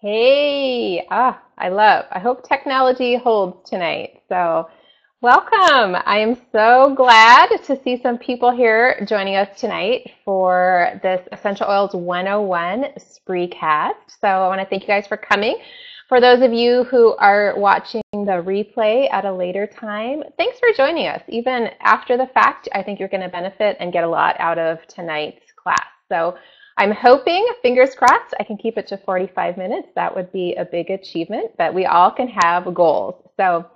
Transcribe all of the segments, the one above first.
Hey, ah, I love. I hope technology holds tonight. So, welcome. I am so glad to see some people here joining us tonight for this Essential Oils 101 Spreecast. So, I want to thank you guys for coming. For those of you who are watching the replay at a later time, thanks for joining us. Even after the fact, I think you're going to benefit and get a lot out of tonight's class. So, I'm hoping, fingers crossed, I can keep it to 45 minutes. That would be a big achievement, but we all can have goals. So,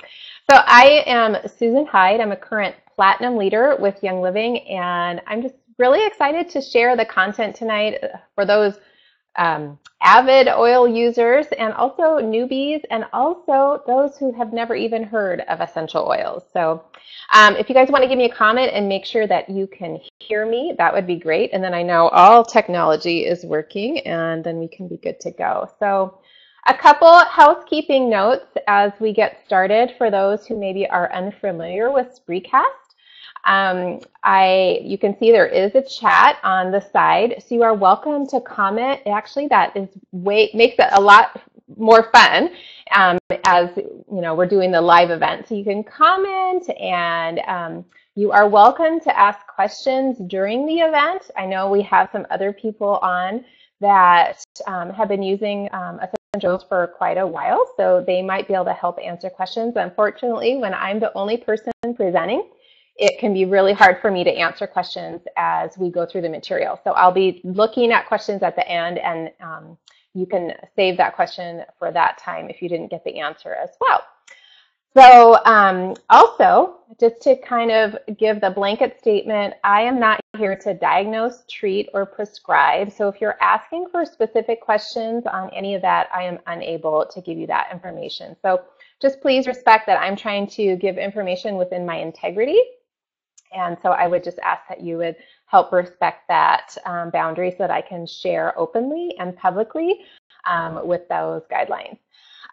so I am Susan Heid. I'm a current platinum leader with Young Living, and I'm just really excited to share the content tonight for those um, avid oil users and also newbies and also those who have never even heard of essential oils. So um, if you guys want to give me a comment and make sure that you can hear me, that would be great. And then I know all technology is working and then we can be good to go. So a couple housekeeping notes as we get started for those who maybe are unfamiliar with Spreecast. Um, I, you can see there is a chat on the side, so you are welcome to comment. Actually, that is way makes it a lot more fun um, as you know we're doing the live event. So you can comment, and um, you are welcome to ask questions during the event. I know we have some other people on that um, have been using um, essentials for quite a while, so they might be able to help answer questions. Unfortunately, when I'm the only person presenting it can be really hard for me to answer questions as we go through the material. So I'll be looking at questions at the end and um, you can save that question for that time if you didn't get the answer as well. So um, also, just to kind of give the blanket statement, I am not here to diagnose, treat, or prescribe. So if you're asking for specific questions on any of that, I am unable to give you that information. So just please respect that I'm trying to give information within my integrity and so I would just ask that you would help respect that um, boundary so that I can share openly and publicly um, with those guidelines.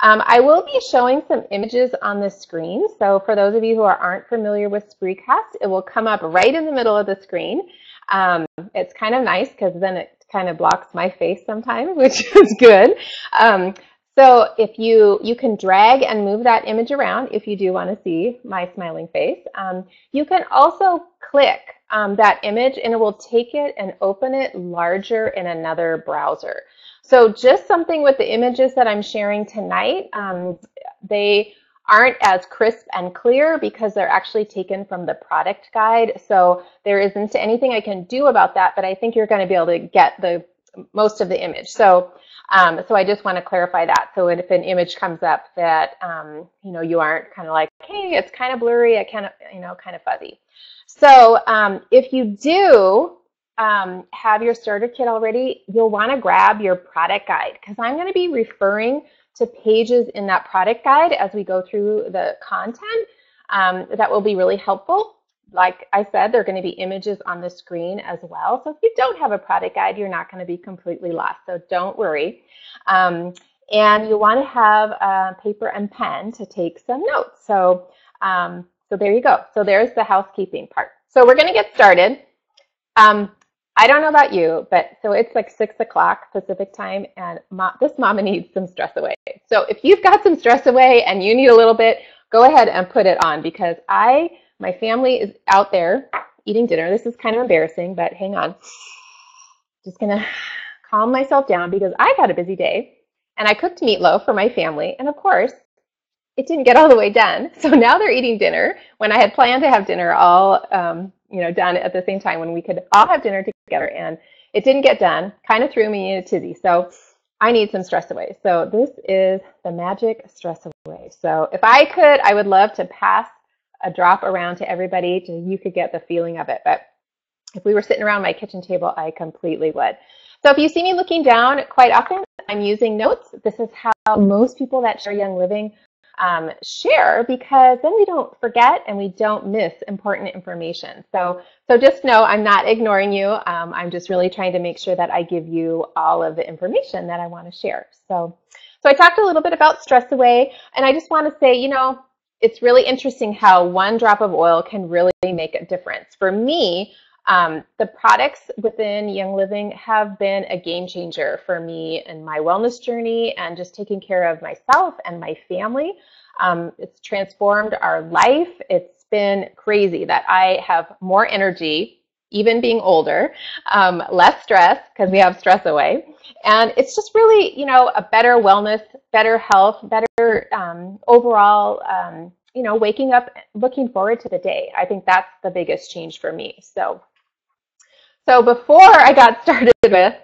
Um, I will be showing some images on the screen. So for those of you who are, aren't familiar with Spreecast, it will come up right in the middle of the screen. Um, it's kind of nice because then it kind of blocks my face sometimes, which is good. Um, so if you, you can drag and move that image around if you do want to see my smiling face. Um, you can also click um, that image and it will take it and open it larger in another browser. So just something with the images that I'm sharing tonight, um, they aren't as crisp and clear because they're actually taken from the product guide. So there isn't anything I can do about that, but I think you're going to be able to get the most of the image. So um, so I just want to clarify that. So if an image comes up that, um, you know, you aren't kind of like, hey, it's kind of blurry, I kind of, you know, kind of fuzzy. So um, if you do um, have your starter kit already, you'll want to grab your product guide because I'm going to be referring to pages in that product guide as we go through the content. Um, that will be really helpful like I said, there are going to be images on the screen as well. So if you don't have a product guide, you're not going to be completely lost. So don't worry. Um, and you want to have a paper and pen to take some notes. So, um, so there you go. So there's the housekeeping part. So we're going to get started. Um, I don't know about you, but so it's like six o'clock Pacific time, and this mama needs some stress away. So if you've got some stress away and you need a little bit, go ahead and put it on because I my family is out there eating dinner. This is kind of embarrassing, but hang on. Just gonna calm myself down because I've had a busy day and I cooked meatloaf for my family. And of course, it didn't get all the way done. So now they're eating dinner when I had planned to have dinner all, um, you know, done at the same time when we could all have dinner together. And it didn't get done, kind of threw me in a tizzy. So I need some stress away. So this is the magic stress away. So if I could, I would love to pass a drop around to everybody you could get the feeling of it. But if we were sitting around my kitchen table, I completely would. So if you see me looking down quite often, I'm using notes. This is how most people that share Young Living um, share because then we don't forget and we don't miss important information. So, so just know I'm not ignoring you. Um, I'm just really trying to make sure that I give you all of the information that I want to share. So, so I talked a little bit about stress away, and I just want to say, you know, it's really interesting how one drop of oil can really make a difference. For me, Um, the products within Young Living have been a game changer for me and my wellness journey and just taking care of myself and my family. Um, it's transformed our life. It's been crazy that I have more energy, even being older, um, less stress because we have stress away. And it's just really, you know, a better wellness, better health, better um, overall um, you know, waking up looking forward to the day. I think that's the biggest change for me. So so before I got started with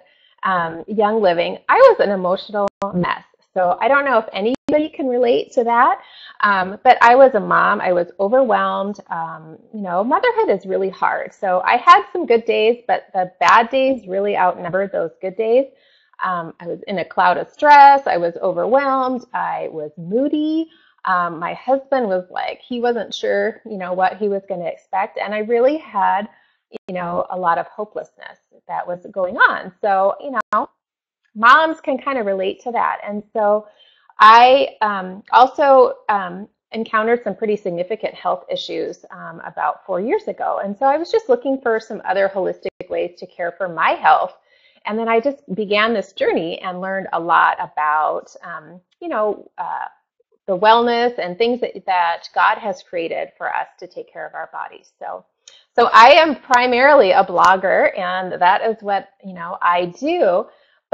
um, Young Living, I was an emotional mess. So I don't know if anybody can relate to that, um, but I was a mom. I was overwhelmed. Um, you know, motherhood is really hard. So I had some good days, but the bad days really outnumbered those good days. Um, I was in a cloud of stress. I was overwhelmed. I was moody. Um, my husband was like, he wasn't sure, you know, what he was going to expect. And I really had you know, a lot of hopelessness that was going on. So, you know, moms can kind of relate to that. And so I um, also um, encountered some pretty significant health issues um, about four years ago. And so I was just looking for some other holistic ways to care for my health. And then I just began this journey and learned a lot about, um, you know, uh, the wellness and things that, that God has created for us to take care of our bodies. So so I am primarily a blogger, and that is what you know I do.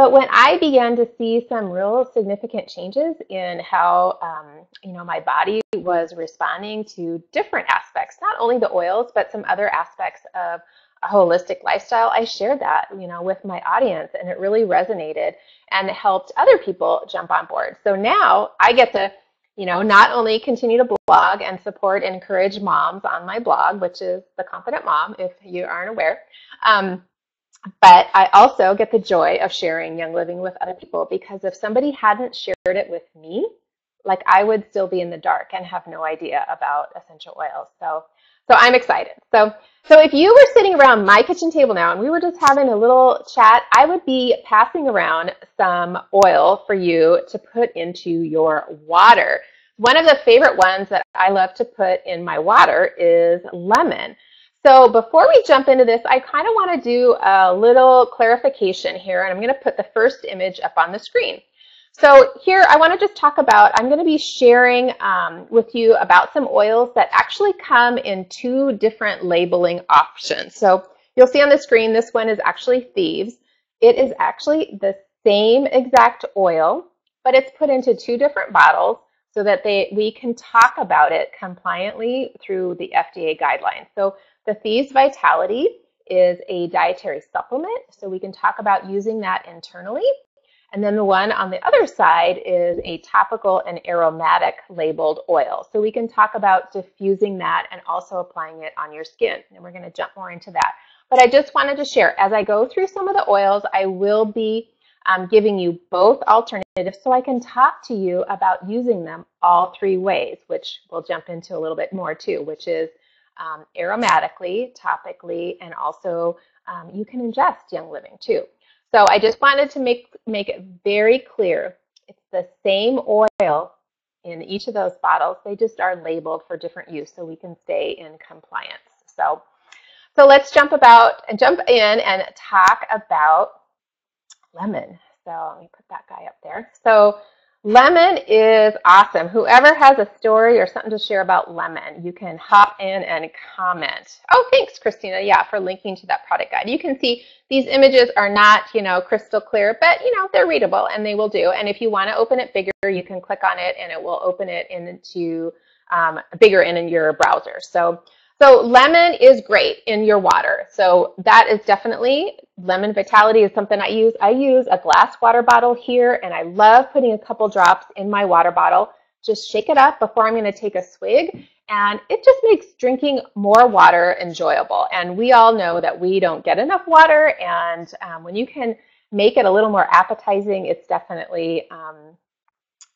But when I began to see some real significant changes in how um, you know my body was responding to different aspects, not only the oils, but some other aspects of a holistic lifestyle, I shared that you know with my audience, and it really resonated and helped other people jump on board. So now I get to you know, not only continue to blog and support and encourage moms on my blog, which is The Confident Mom, if you aren't aware, um, but I also get the joy of sharing Young Living with other people because if somebody hadn't shared it with me, like I would still be in the dark and have no idea about essential oils. So, so I'm excited. So, so if you were sitting around my kitchen table now and we were just having a little chat, I would be passing around some oil for you to put into your water. One of the favorite ones that I love to put in my water is lemon. So before we jump into this, I kind of want to do a little clarification here, and I'm going to put the first image up on the screen. So here I want to just talk about, I'm going to be sharing um, with you about some oils that actually come in two different labeling options. So you'll see on the screen, this one is actually Thieves. It is actually the same exact oil, but it's put into two different bottles so that they we can talk about it compliantly through the FDA guidelines. So the Thieves Vitality is a dietary supplement, so we can talk about using that internally. And then the one on the other side is a topical and aromatic labeled oil. So we can talk about diffusing that and also applying it on your skin. And we're going to jump more into that. But I just wanted to share, as I go through some of the oils, I will be um, giving you both alternatives so I can talk to you about using them all three ways, which we'll jump into a little bit more too, which is um, aromatically, topically, and also um, you can ingest Young Living too. So I just wanted to make, make it very clear. It's the same oil in each of those bottles. They just are labeled for different use so we can stay in compliance. So, so let's jump about and jump in and talk about lemon. So let me put that guy up there. So lemon is awesome. Whoever has a story or something to share about lemon, you can hop in and comment. Oh, thanks, Christina. Yeah, for linking to that product guide. You can see these images are not, you know, crystal clear, but you know, they're readable and they will do. And if you want to open it bigger, you can click on it and it will open it into um, bigger in, in your browser. So so lemon is great in your water. So that is definitely, lemon vitality is something I use. I use a glass water bottle here and I love putting a couple drops in my water bottle. Just shake it up before I'm gonna take a swig and it just makes drinking more water enjoyable. And we all know that we don't get enough water and um, when you can make it a little more appetizing, it's definitely, um,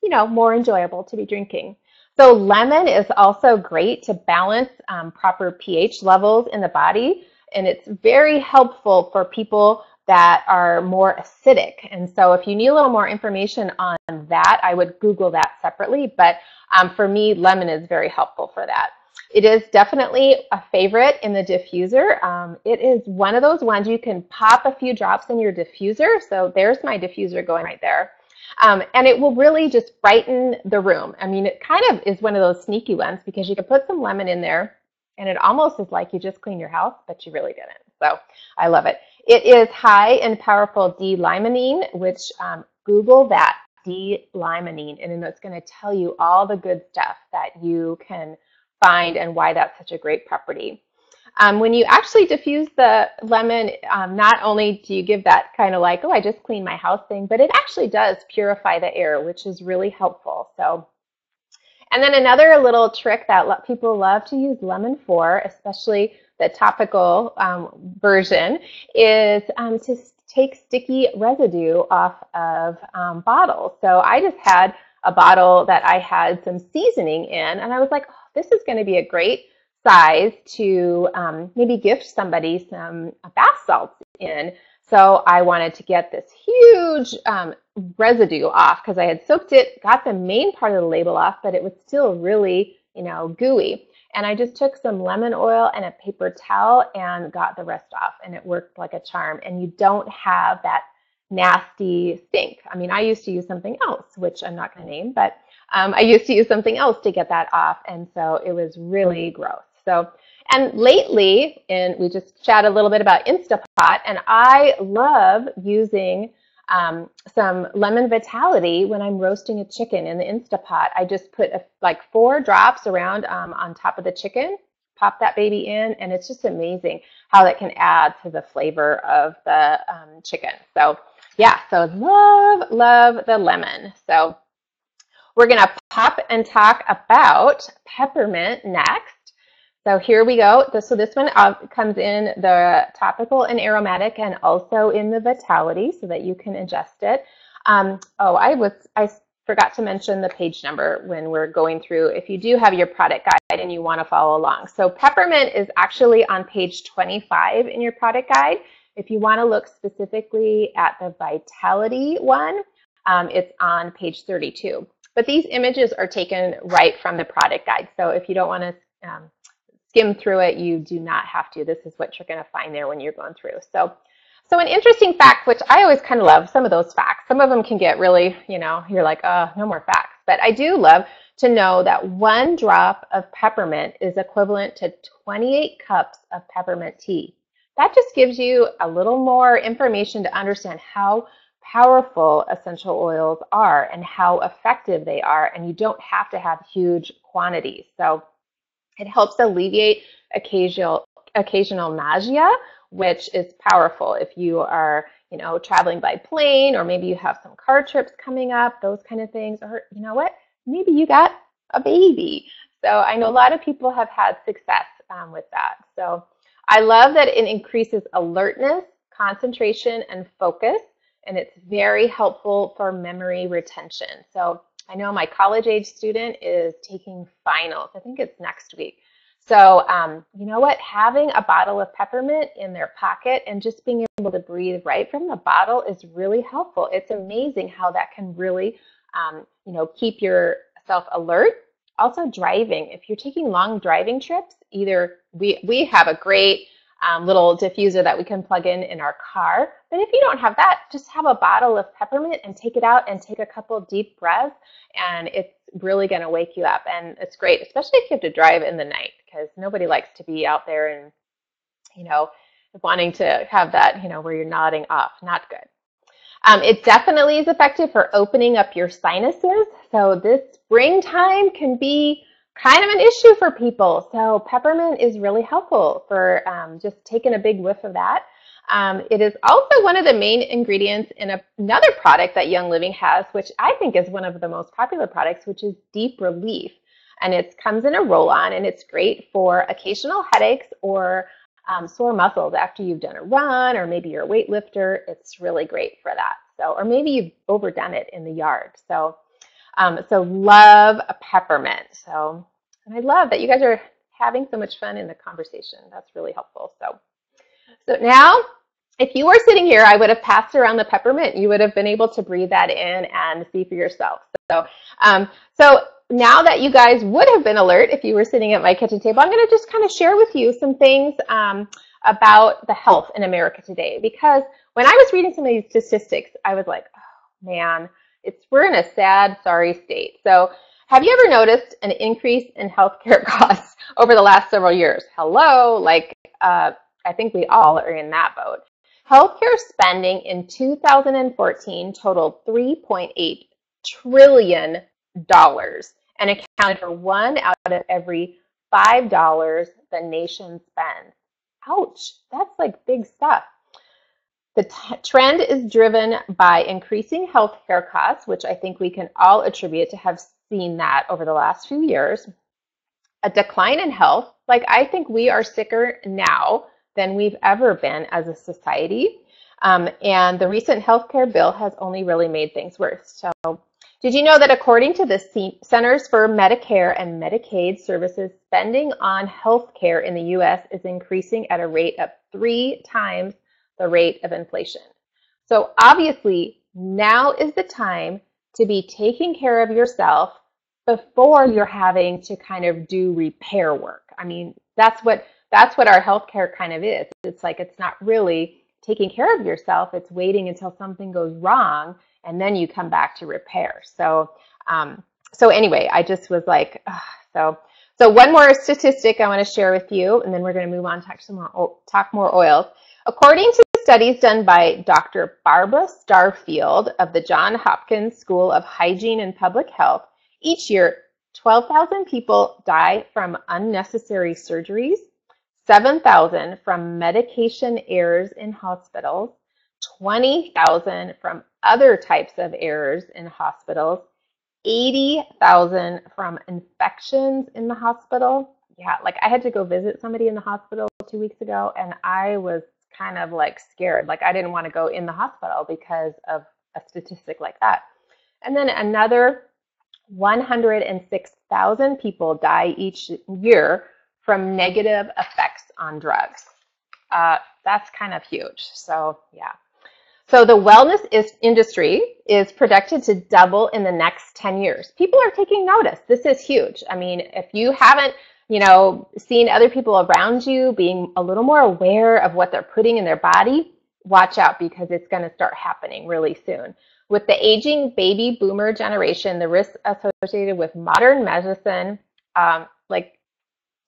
you know, more enjoyable to be drinking. So lemon is also great to balance um, proper pH levels in the body, and it's very helpful for people that are more acidic. And so if you need a little more information on that, I would Google that separately. But um, for me, lemon is very helpful for that. it is definitely a favorite in the diffuser. Um, it is one of those ones you can pop a few drops in your diffuser. So there's my diffuser going right there. Um, and it will really just brighten the room. I mean, it kind of is one of those sneaky ones because you can put some lemon in there and it almost is like you just cleaned your house, but you really didn't. So I love it. It is high in powerful D-limonene, which um, Google that, D-limonene, and it's going to tell you all the good stuff that you can find and why that's such a great property. Um, when you actually diffuse the lemon, um, not only do you give that kind of like, oh, I just cleaned my house thing, but it actually does purify the air, which is really helpful. So, and then another little trick that people love to use lemon for, especially the topical um, version, is um, to take sticky residue off of um, bottles. So I just had a bottle that I had some seasoning in, and I was like, oh, this is going to be a great size to um, maybe gift somebody some bath salts in. So I wanted to get this huge um, residue off because I had soaked it, got the main part of the label off, but it was still really, you know, gooey. And I just took some lemon oil and a paper towel and got the rest off, and it worked like a charm. And you don't have that nasty stink. I mean, I used to use something else, which I'm not going to name, but um, I used to use something else to get that off, and so it was really gross. So, and lately, and we just chat a little bit about Instapot, and I love using um, some lemon vitality when I'm roasting a chicken in the Instapot. I just put a, like four drops around um, on top of the chicken, pop that baby in, and it's just amazing how that can add to the flavor of the um, chicken. So yeah, so love, love the lemon. So we're going to pop and talk about peppermint next. So here we go. So this one uh, comes in the topical and aromatic and also in the vitality so that you can adjust it. Um, oh, I was I forgot to mention the page number when we're going through if you do have your product guide and you want to follow along. So peppermint is actually on page 25 in your product guide. If you want to look specifically at the vitality one, um, it's on page 32. But these images are taken right from the product guide. So if you don't want to um, skim through it, you do not have to. This is what you're going to find there when you're going through. So, so an interesting fact, which I always kind of love some of those facts. Some of them can get really, you know, you're like, oh, no more facts. But I do love to know that one drop of peppermint is equivalent to 28 cups of peppermint tea. That just gives you a little more information to understand how powerful essential oils are and how effective they are. And you don't have to have huge quantities. So it helps alleviate occasional occasional nausea, which is powerful if you are, you know, traveling by plane or maybe you have some car trips coming up, those kind of things. Or you know what? Maybe you got a baby. So I know a lot of people have had success um, with that. So I love that it increases alertness, concentration, and focus, and it's very helpful for memory retention. So I know my college age student is taking finals. I think it's next week. So, um, you know what? Having a bottle of peppermint in their pocket and just being able to breathe right from the bottle is really helpful. It's amazing how that can really, um, you know, keep yourself alert. Also, driving. If you're taking long driving trips, either we we have a great um, little diffuser that we can plug in in our car. But if you don't have that, just have a bottle of peppermint and take it out and take a couple deep breaths, and it's really going to wake you up. And it's great, especially if you have to drive in the night, because nobody likes to be out there and, you know, wanting to have that, you know, where you're nodding off. Not good. Um, it definitely is effective for opening up your sinuses. So this springtime can be kind of an issue for people. So peppermint is really helpful for um, just taking a big whiff of that. Um, it is also one of the main ingredients in a, another product that Young Living has, which I think is one of the most popular products, which is Deep Relief. And it comes in a roll-on, and it's great for occasional headaches or um, sore muscles after you've done a run, or maybe you're a weightlifter. It's really great for that. So, or maybe you've overdone it in the yard. So um, so love a peppermint. So, and I love that you guys are having so much fun in the conversation. That's really helpful. So, so now if you were sitting here, I would have passed around the peppermint. You would have been able to breathe that in and see for yourself. So, um, so now that you guys would have been alert if you were sitting at my kitchen table, I'm going to just kind of share with you some things um, about the health in America today. Because when I was reading some of these statistics, I was like, oh man, it's we're in a sad, sorry state. So have you ever noticed an increase in healthcare costs over the last several years? Hello, like uh, I think we all are in that boat. Healthcare spending in 2014 totaled 3.8 trillion dollars and accounted for one out of every five dollars the nation spends. Ouch, that's like big stuff. The t- trend is driven by increasing health care costs, which I think we can all attribute to have seen that over the last few years. A decline in health, like I think we are sicker now than we've ever been as a society. Um, and the recent health care bill has only really made things worse. So did you know that according to the Centers for Medicare and Medicaid Services, spending on health care in the U.S. is increasing at a rate of three times the rate of inflation. So obviously, now is the time to be taking care of yourself before you're having to kind of do repair work. I mean, that's what that's what our healthcare kind of is. It's like it's not really taking care of yourself. It's waiting until something goes wrong and then you come back to repair. So, um, so anyway, I just was like, ugh, so, so one more statistic I want to share with you, and then we're going to move on to talk some more, talk more oils. According to studies done by Dr. Barbara Starfield of the Johns Hopkins School of Hygiene and Public Health, each year 12,000 people die from unnecessary surgeries, 7,000 from medication errors in hospitals, 20,000 from other types of errors in hospitals, 80,000 from infections in the hospital. Yeah, like I had to go visit somebody in the hospital two weeks ago and I was kind of like scared. Like I didn't want to go in the hospital because of a statistic like that. And then another 106,000 people die each year from negative effects on drugs. Uh, that's kind of huge. So, yeah. So the wellness is industry is projected to double in the next 10 years. People are taking notice. This is huge. I mean, if you haven't, you know, seeing other people around you being a little more aware of what they're putting in their body, watch out because it's going to start happening really soon. With the aging baby boomer generation, the risks associated with modern medicine, um, like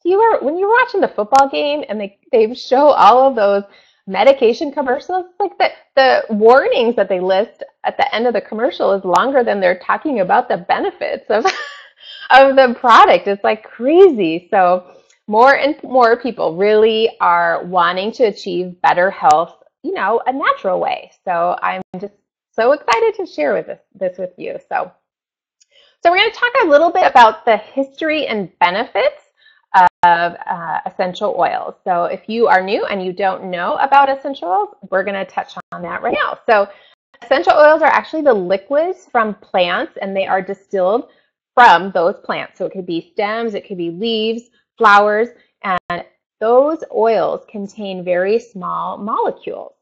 you were when you're watching the football game and they they show all of those medication commercials, like the, the warnings that they list at the end of the commercial is longer than they're talking about the benefits of, of the product. It's like crazy. So more and more people really are wanting to achieve better health, you know, a natural way. So I'm just so excited to share with this, this with you. So, so we're going to talk a little bit about the history and benefits of uh, essential oils. So if you are new and you don't know about essential oils, we're going to touch on that right now. So essential oils are actually the liquids from plants and they are distilled from those plants. So it could be stems, it could be leaves, flowers, and those oils contain very small molecules.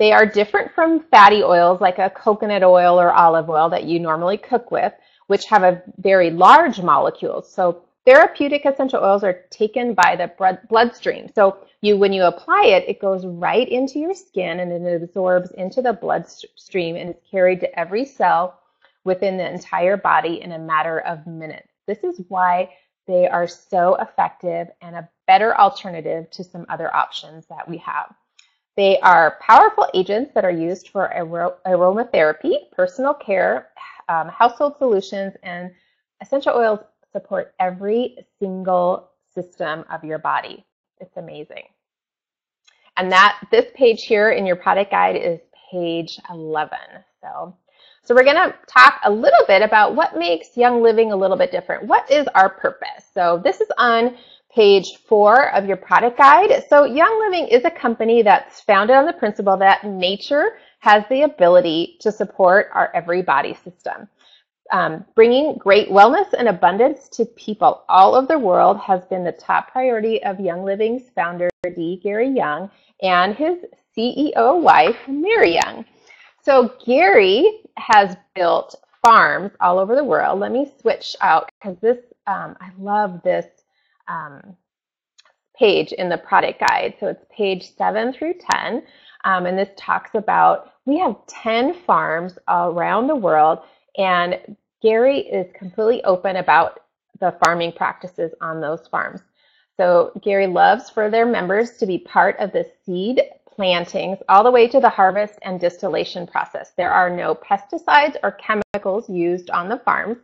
They are different from fatty oils like a coconut oil or olive oil that you normally cook with, which have a very large molecules. So Therapeutic essential oils are taken by the bloodstream. So you, when you apply it, it goes right into your skin and it absorbs into the bloodstream and is carried to every cell within the entire body in a matter of minutes. This is why they are so effective and a better alternative to some other options that we have. They are powerful agents that are used for aromatherapy, personal care, um, household solutions, and essential oils support every single system of your body. It's amazing. And that this page here in your product guide is page 11. So, so we're going to talk a little bit about what makes Young Living a little bit different. What is our purpose? So this is on page four of your product guide. So Young Living is a company that's founded on the principle that nature has the ability to support our every body system. Um, bringing great wellness and abundance to people all over the world has been the top priority of Young Living's founder, D. Gary Young, and his CEO wife, Mary Young. So Gary has built farms all over the world. Let me switch out because this, um, I love this um, page in the product guide. So it's page 7 through 10. Um, and this talks about we have 10 farms around the world, and Gary is completely open about the farming practices on those farms. So Gary loves for their members to be part of the seed plantings all the way to the harvest and distillation process. There are no pesticides or chemicals used on the farms,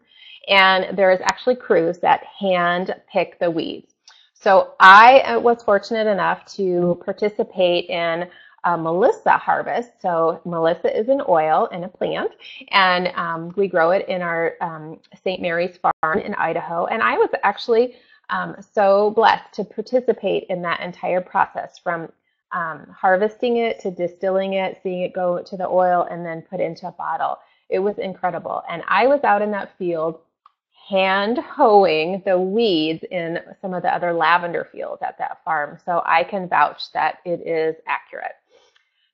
and there is actually crews that hand pick the weeds. So I uh, was fortunate enough to participate in a Melissa harvest. So Melissa is an oil and a plant, and um, we grow it in our um, St. Maries farm in Idaho. And I was actually um, so blessed to participate in that entire process from um, harvesting it to distilling it, seeing it go to the oil, and then put into a bottle. It was incredible. And I was out in that field hand hoeing the weeds in some of the other lavender fields at that farm. So I can vouch that it is accurate.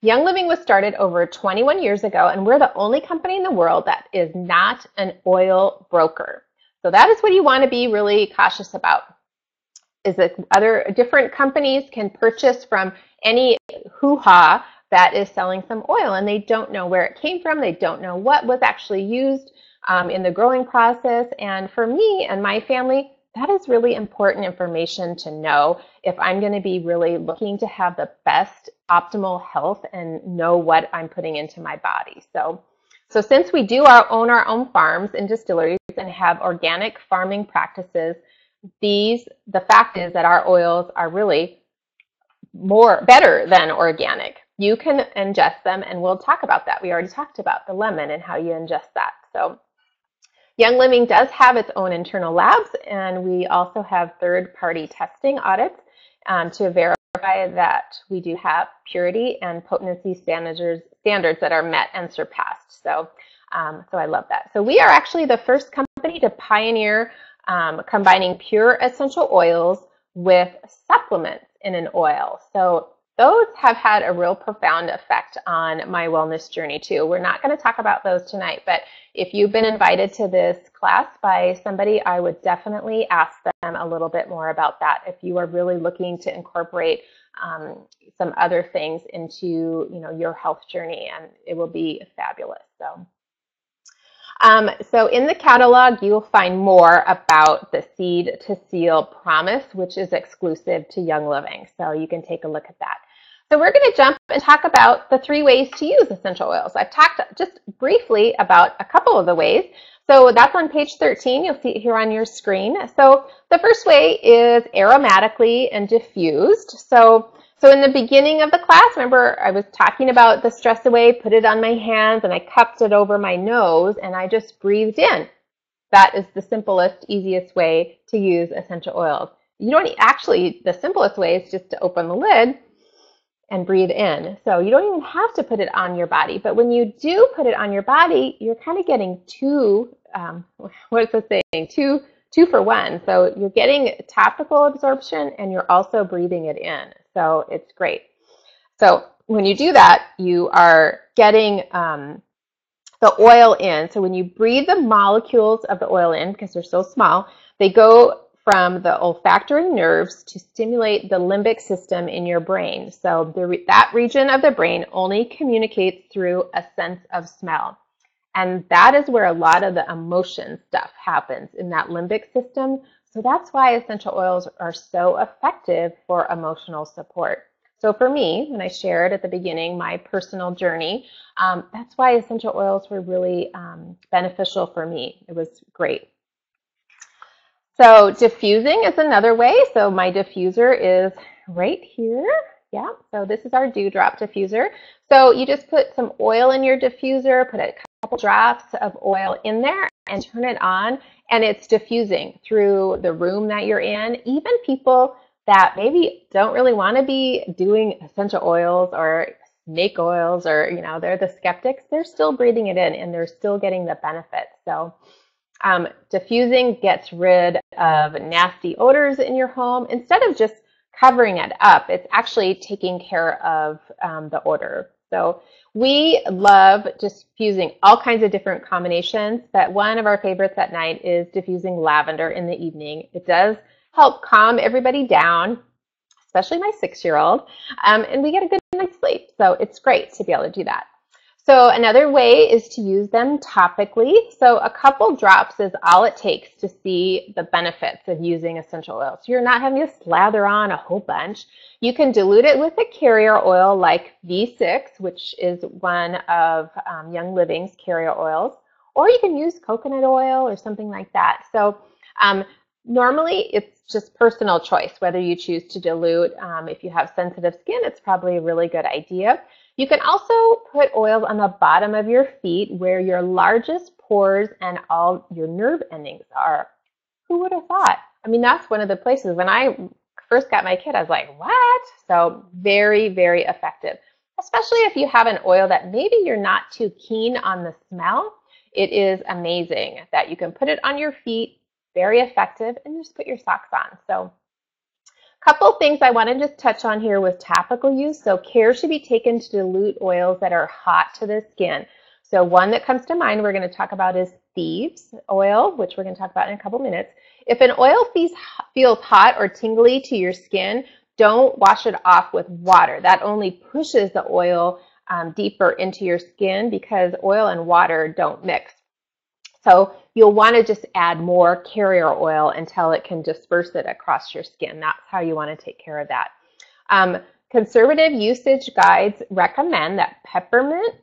Young Living was started over 21 years ago, and we're the only company in the world that is not an oil broker. So that is what you want to be really cautious about. Is that other different companies can purchase from any hoo-ha that is selling some oil and they don't know where it came from, they don't know what was actually used um, in the growing process. And for me and my family, that is really important information to know if I'm going to be really looking to have the best optimal health and know what I'm putting into my body. So, so since we do our, own our own farms and distilleries and have organic farming practices, these the fact is that our oils are really more better than organic. You can ingest them, and we'll talk about that. We already talked about the lemon and how you ingest that. So Young Living does have its own internal labs, and we also have third-party testing audits um, to verify that we do have purity and potency standards, standards that are met and surpassed. So, um, so I love that. So we are actually the first company to pioneer um, combining pure essential oils with supplements in an oil. So those have had a real profound effect on my wellness journey too. We're not going to talk about those tonight, but if you've been invited to this class by somebody, I would definitely ask them a little bit more about that. If you are really looking to incorporate um, some other things into you know your health journey, and it will be fabulous. So. Um, so in the catalog, you'll find more about the Seed to Seal Promise, which is exclusive to Young Living. So you can take a look at that. So we're going to jump and talk about the three ways to use essential oils. I've talked just briefly about a couple of the ways. So that's on page 13. You'll see it here on your screen. So the first way is aromatically and diffused. So, so in the beginning of the class, remember I was talking about the stress away, put it on my hands and I cupped it over my nose and I just breathed in. That is the simplest, easiest way to use essential oils. You don't actually, the simplest way is just to open the lid and breathe in. So you don't even have to put it on your body. But when you do put it on your body, you're kind of getting two, um, what's the saying? Two, two for one. So you're getting topical absorption and you're also breathing it in. So it's great. So when you do that, you are getting um, the oil in. So when you breathe the molecules of the oil in, because they're so small, they go from the olfactory nerves to stimulate the limbic system in your brain. So the, that region of the brain only communicates through a sense of smell. And that is where a lot of the emotion stuff happens in that limbic system. So that's why essential oils are so effective for emotional support. So for me, when I shared at the beginning my personal journey, um, that's why essential oils were really um, beneficial for me. It was great. So diffusing is another way. So my diffuser is right here. Yeah, so this is our dewdrop diffuser. So you just put some oil in your diffuser, put a couple drops of oil in there and turn it on and it's diffusing through the room that you're in. Even people that maybe don't really want to be doing essential oils or snake oils or, you know, they're the skeptics, they're still breathing it in and they're still getting the benefits. So um, diffusing gets rid of nasty odors in your home. Instead of just covering it up, it's actually taking care of um, the odor. So we love just diffusing all kinds of different combinations, but one of our favorites at night is diffusing lavender in the evening. It does help calm everybody down, especially my six-year-old, um, and we get a good night's sleep. So it's great to be able to do that. So another way is to use them topically. So a couple drops is all it takes to see the benefits of using essential oils. So you're not having to slather on a whole bunch. You can dilute it with a carrier oil like V6, which is one of um, Young Living's carrier oils, or you can use coconut oil or something like that. So um, normally it's just personal choice whether you choose to dilute. Um, if you have sensitive skin, it's probably a really good idea. You can also put oils on the bottom of your feet where your largest pores and all your nerve endings are. Who would have thought? I mean, that's one of the places when I first got my kid, I was like, what? So very, very effective, especially if you have an oil that maybe you're not too keen on the smell. It is amazing that you can put it on your feet, very effective, and just put your socks on. So couple things I want to just touch on here with topical use. So care should be taken to dilute oils that are hot to the skin. So one that comes to mind we're going to talk about is thieves oil, which we're going to talk about in a couple minutes. If an oil feels hot or tingly to your skin, don't wash it off with water. That only pushes the oil um, deeper into your skin because oil and water don't mix. So you'll want to just add more carrier oil until it can disperse it across your skin. That's how you want to take care of that. Um, conservative usage guides recommend that peppermint,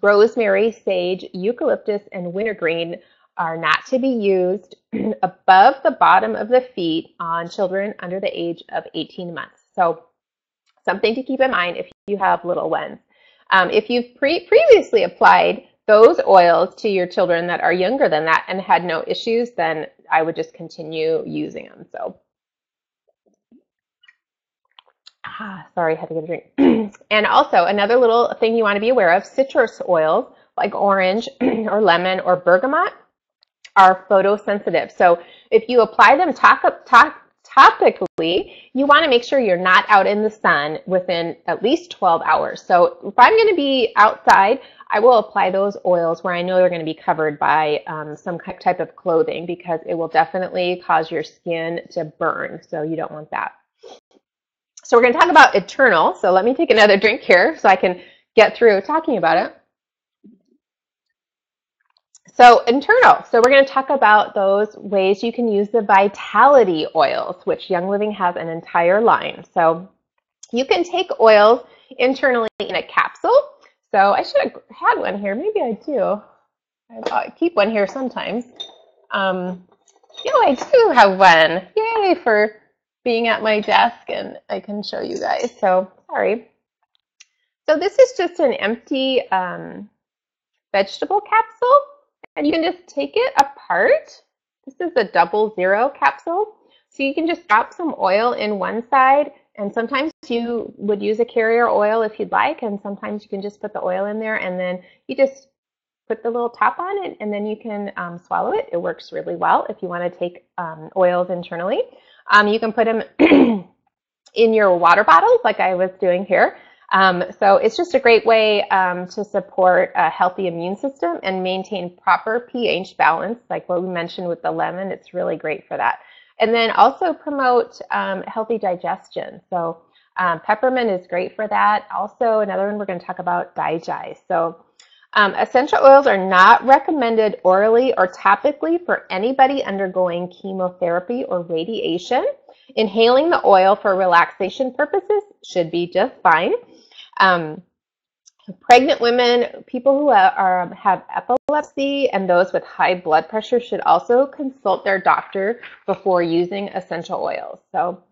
rosemary, sage, eucalyptus, and wintergreen are not to be used above the bottom of the feet on children under the age of 18 months. So something to keep in mind if you have little ones. Um, if you've pre previously applied those oils to your children that are younger than that and had no issues, then I would just continue using them. So, ah, sorry, I had to get a drink. and also, another little thing you want to be aware of citrus oils like orange or lemon or bergamot are photosensitive. So, if you apply them top, top, topically, you want to make sure you're not out in the sun within at least 12 hours. So, if I'm going to be outside, I will apply those oils where I know they're going to be covered by um, some type of clothing because it will definitely cause your skin to burn. So you don't want that. So we're going to talk about eternal. So let me take another drink here so I can get through talking about it. So internal. So we're going to talk about those ways you can use the vitality oils, which Young Living has an entire line. So you can take oils internally in a capsule so I should have had one here. Maybe I do. I keep one here sometimes. Um, yeah, I do have one. Yay for being at my desk and I can show you guys. So sorry. So this is just an empty um, vegetable capsule and you can just take it apart. This is a double zero capsule. So you can just drop some oil in one side and sometimes you would use a carrier oil if you'd like, and sometimes you can just put the oil in there and then you just put the little top on it and then you can um, swallow it. It works really well if you want to take um, oils internally. Um, you can put them in your water bottles like I was doing here. Um, so it's just a great way um, to support a healthy immune system and maintain proper pH balance, like what we mentioned with the lemon. It's really great for that. And then also promote um, healthy digestion. So um, peppermint is great for that. Also, another one we're going to talk about, DiGize. So um, essential oils are not recommended orally or topically for anybody undergoing chemotherapy or radiation. Inhaling the oil for relaxation purposes should be just fine. Um, Pregnant women, people who are, have epilepsy, and those with high blood pressure should also consult their doctor before using essential oils. So,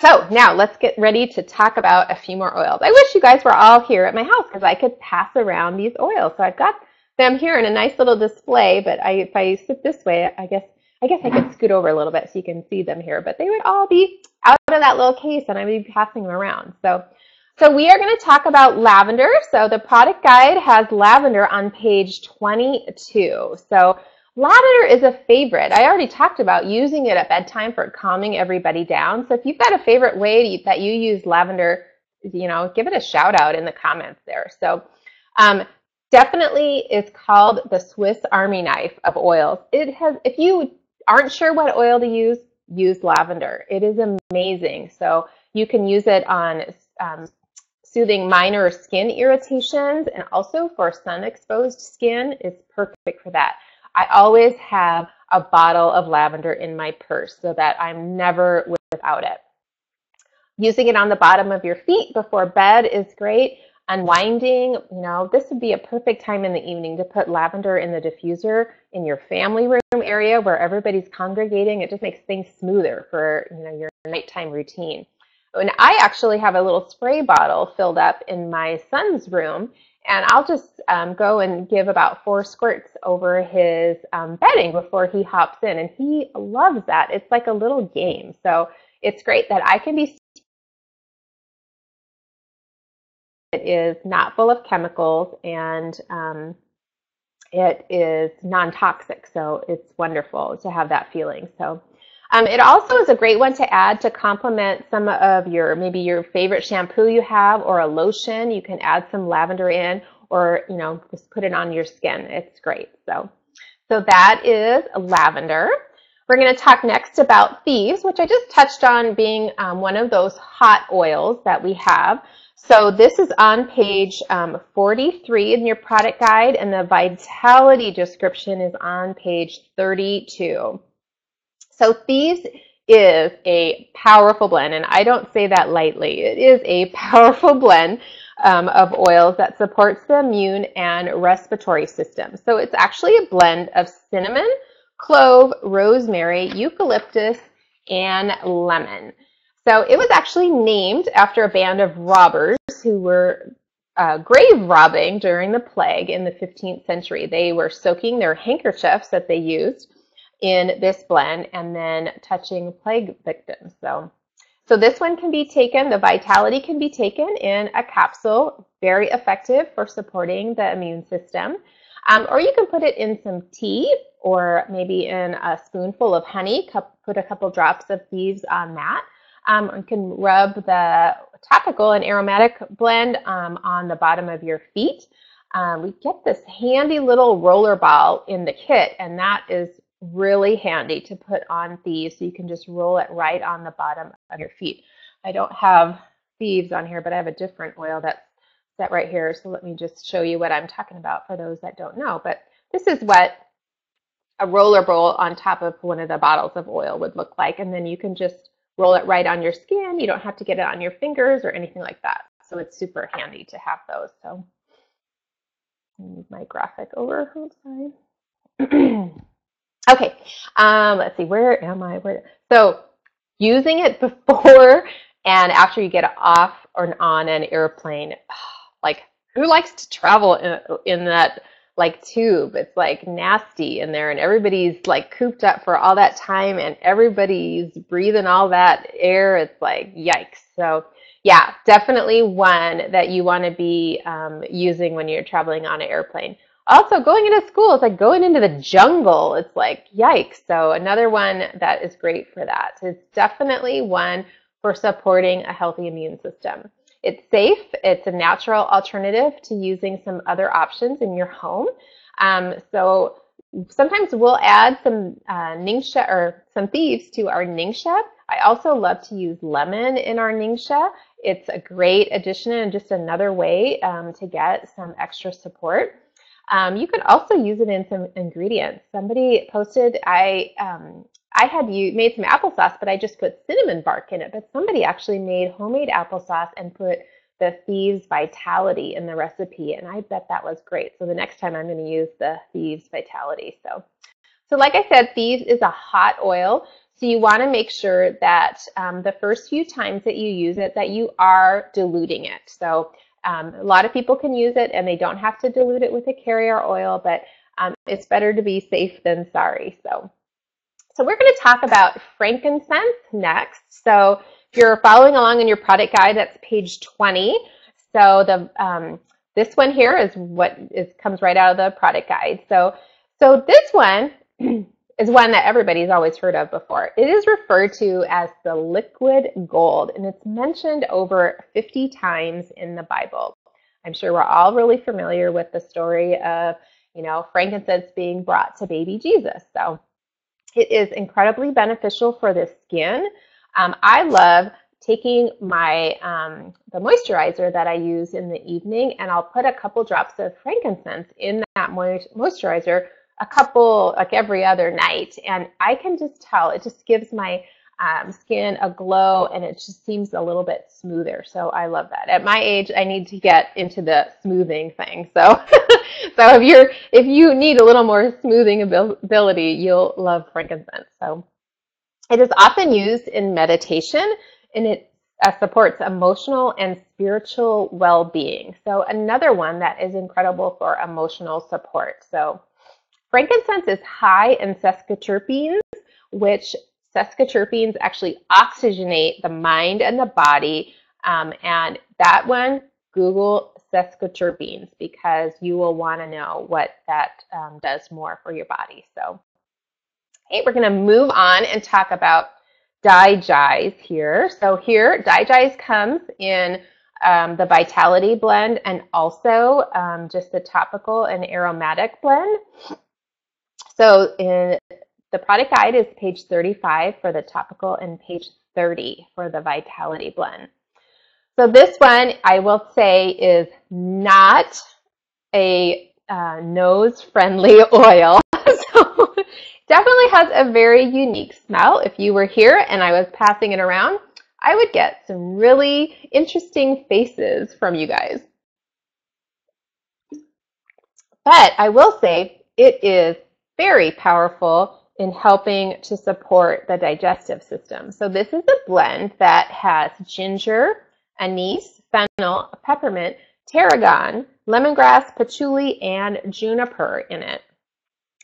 so now let's get ready to talk about a few more oils. I wish you guys were all here at my house because I could pass around these oils. So I've got them here in a nice little display, but I, if I sit this way, I guess I guess I could scoot over a little bit so you can see them here, but they would all be out of that little case and I'd be passing them around. So so we are going to talk about lavender. So the product guide has lavender on page 22. So lavender is a favorite. I already talked about using it at bedtime for calming everybody down. So if you've got a favorite way that you use lavender you know, give it a shout out in the comments there. So um, definitely is called the Swiss Army knife of oils. It has, if you aren't sure what oil to use, use lavender. It is amazing. So you can use it on um, soothing minor skin irritations and also for sun exposed skin it's perfect for that. I always have a bottle of lavender in my purse so that I'm never without it. Using it on the bottom of your feet before bed is great. Unwinding, you know, this would be a perfect time in the evening to put lavender in the diffuser in your family room area where everybody's congregating. It just makes things smoother for, you know, your nighttime routine. And I actually have a little spray bottle filled up in my son's room and I'll just um, go and give about four squirts over his um, bedding before he hops in. And he loves that. It's like a little game. So it's great that I can be it is not full of chemicals and um, it is non-toxic so it's wonderful to have that feeling so um, it also is a great one to add to complement some of your maybe your favorite shampoo you have or a lotion you can add some lavender in or you know just put it on your skin it's great so so that is lavender we're going to talk next about thieves, which I just touched on being um, one of those hot oils that we have. So this is on page um, 43 in your product guide, and the vitality description is on page 32. So Thieves is a powerful blend, and I don't say that lightly. It is a powerful blend um, of oils that supports the immune and respiratory system. So it's actually a blend of cinnamon, clove, rosemary, eucalyptus, and lemon. So it was actually named after a band of robbers who were uh, grave robbing during the plague in the 15th century. They were soaking their handkerchiefs that they used in this blend and then touching plague victims. So, so this one can be taken, the Vitality can be taken in a capsule, very effective for supporting the immune system. Um, or you can put it in some tea or maybe in a spoonful of honey, put a couple drops of thieves on that. Um, you can rub the topical and aromatic blend um, on the bottom of your feet. Um, we get this handy little roller ball in the kit, and that is really handy to put on thieves so you can just roll it right on the bottom of your feet. I don't have thieves on here, but I have a different oil that's set right here. So let me just show you what I'm talking about for those that don't know. But this is what a roller bowl on top of one of the bottles of oil would look like. And then you can just roll it right on your skin. You don't have to get it on your fingers or anything like that. So it's super handy to have those. So move my graphic over. Oops, sorry. Okay, um, let's see. Where am I? Where? So using it before and after you get off or on an airplane, like who likes to travel in, in that like tube. It's like nasty in there and everybody's like cooped up for all that time and everybody's breathing all that air. It's like yikes. So yeah, definitely one that you want to be um, using when you're traveling on an airplane. Also, going into school, it's like going into the jungle. It's like yikes. So another one that is great for that. It's definitely one for supporting a healthy immune system. It's safe. It's a natural alternative to using some other options in your home. Um, so sometimes we'll add some uh, ningxia or some thieves to our ningxia. I also love to use lemon in our ningxia. It's a great addition and just another way um, to get some extra support. Um, you could also use it in some ingredients. Somebody posted, I um, I had you made some applesauce, but I just put cinnamon bark in it. But somebody actually made homemade applesauce and put the Thieves Vitality in the recipe, and I bet that was great. So the next time I'm going to use the Thieves Vitality. So, so like I said, Thieves is a hot oil. So you want to make sure that um, the first few times that you use it, that you are diluting it. So um, a lot of people can use it and they don't have to dilute it with a carrier oil, but um, it's better to be safe than sorry. So so we're going to talk about frankincense next. So if you're following along in your product guide, that's page 20. So the um, this one here is what is comes right out of the product guide. So so this one is one that everybody's always heard of before. It is referred to as the liquid gold, and it's mentioned over 50 times in the Bible. I'm sure we're all really familiar with the story of, you know, frankincense being brought to baby Jesus. So it is incredibly beneficial for the skin. Um, I love taking my um, the moisturizer that I use in the evening, and I'll put a couple drops of frankincense in that moisturizer a couple like every other night, and I can just tell it just gives my um, skin a glow and it just seems a little bit smoother. So I love that. At my age, I need to get into the smoothing thing. So, so if you're if you need a little more smoothing ability, you'll love frankincense. So it is often used in meditation and it uh, supports emotional and spiritual well-being. So another one that is incredible for emotional support. So frankincense is high in sesquiterpenes, which sesquiterpenes actually oxygenate the mind and the body. Um, and that one, Google sesquiterpenes because you will want to know what that um, does more for your body. So, okay, we're going to move on and talk about DiGize here. So here, DiGize comes in um, the Vitality blend and also um, just the topical and aromatic blend. So in the product guide is page 35 for the topical and page 30 for the Vitality blend. So this one, I will say, is not a uh, nose-friendly oil. so definitely has a very unique smell. If you were here and I was passing it around, I would get some really interesting faces from you guys. But I will say it is very powerful in helping to support the digestive system. So this is a blend that has ginger, anise, fennel, peppermint, tarragon, lemongrass, patchouli, and juniper in it.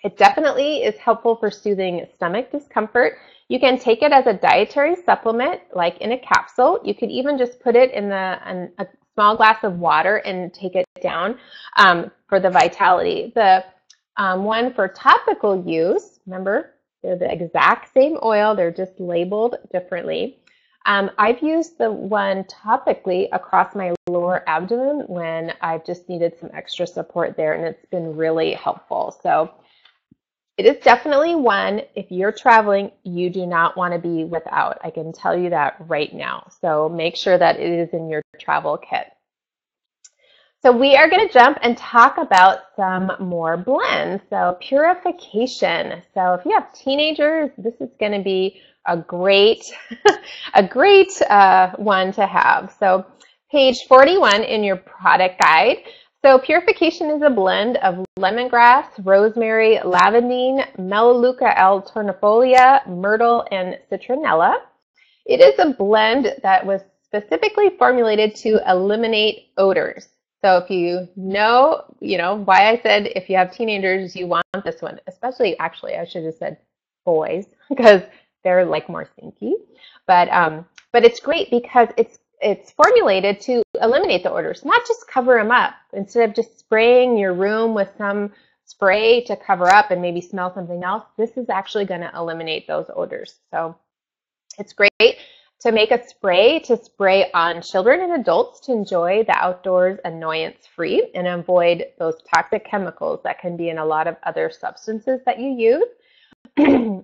It definitely is helpful for soothing stomach discomfort. You can take it as a dietary supplement, like in a capsule. You could even just put it in, the, in a small glass of water and take it down um, for the vitality. The um, one for topical use, remember, they're the exact same oil, they're just labeled differently. Um, I've used the one topically across my lower abdomen when I've just needed some extra support there, and it's been really helpful. So it is definitely one, if you're traveling, you do not want to be without. I can tell you that right now. So make sure that it is in your travel kit. So we are going to jump and talk about some more blends. So purification. So if you have teenagers, this is going to be a great, a great uh, one to have. So page 41 in your product guide. So purification is a blend of lemongrass, rosemary, lavandin, Melaleuca alternifolia, myrtle, and citronella. It is a blend that was specifically formulated to eliminate odors. So if you know, you know, why I said if you have teenagers, you want this one, especially actually, I should have said boys because they're like more stinky. But um, but it's great because it's it's formulated to eliminate the odors, not just cover them up. Instead of just spraying your room with some spray to cover up and maybe smell something else, this is actually going to eliminate those odors. So it's great to make a spray to spray on children and adults to enjoy the outdoors annoyance free and avoid those toxic chemicals that can be in a lot of other substances that you use.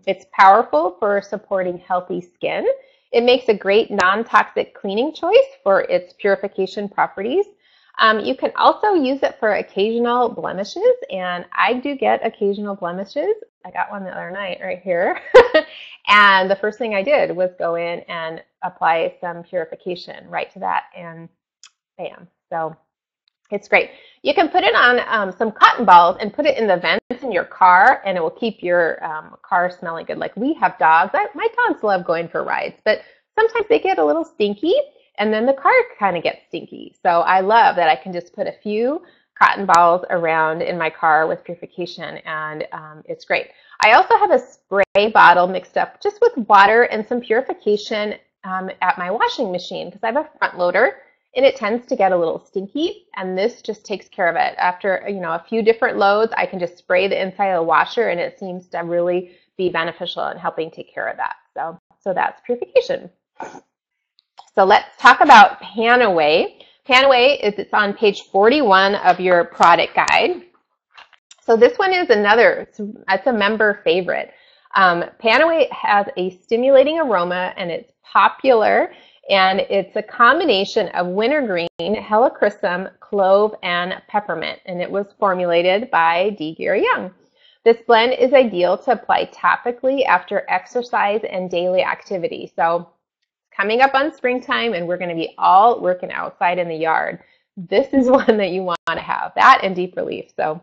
it's powerful for supporting healthy skin. It makes a great non-toxic cleaning choice for its purification properties. Um, you can also use it for occasional blemishes, and I do get occasional blemishes. I got one the other night right here. and the first thing I did was go in and apply some purification right to that, and bam. So it's great. You can put it on um, some cotton balls and put it in the vents in your car, and it will keep your um, car smelling good. Like we have dogs. I, my dogs love going for rides, but sometimes they get a little stinky, and then the car kind of gets stinky. So I love that I can just put a few cotton balls around in my car with purification, and um, it's great. I also have a spray bottle mixed up just with water and some purification um, at my washing machine because I have a front loader and it tends to get a little stinky and this just takes care of it. After you know a few different loads, I can just spray the inside of the washer and it seems to really be beneficial in helping take care of that. So, so that's purification. So let's talk about Panaway. Panaway is it's on page 41 of your product guide. So this one is another, it's, it's a member favorite. Um, Panaway has a stimulating aroma and it's popular and it's a combination of wintergreen, helichrysum, clove, and peppermint. And it was formulated by D. Gary Young. This blend is ideal to apply topically after exercise and daily activity. So coming up on springtime and we're going to be all working outside in the yard. This is one that you want to have, that and deep relief. So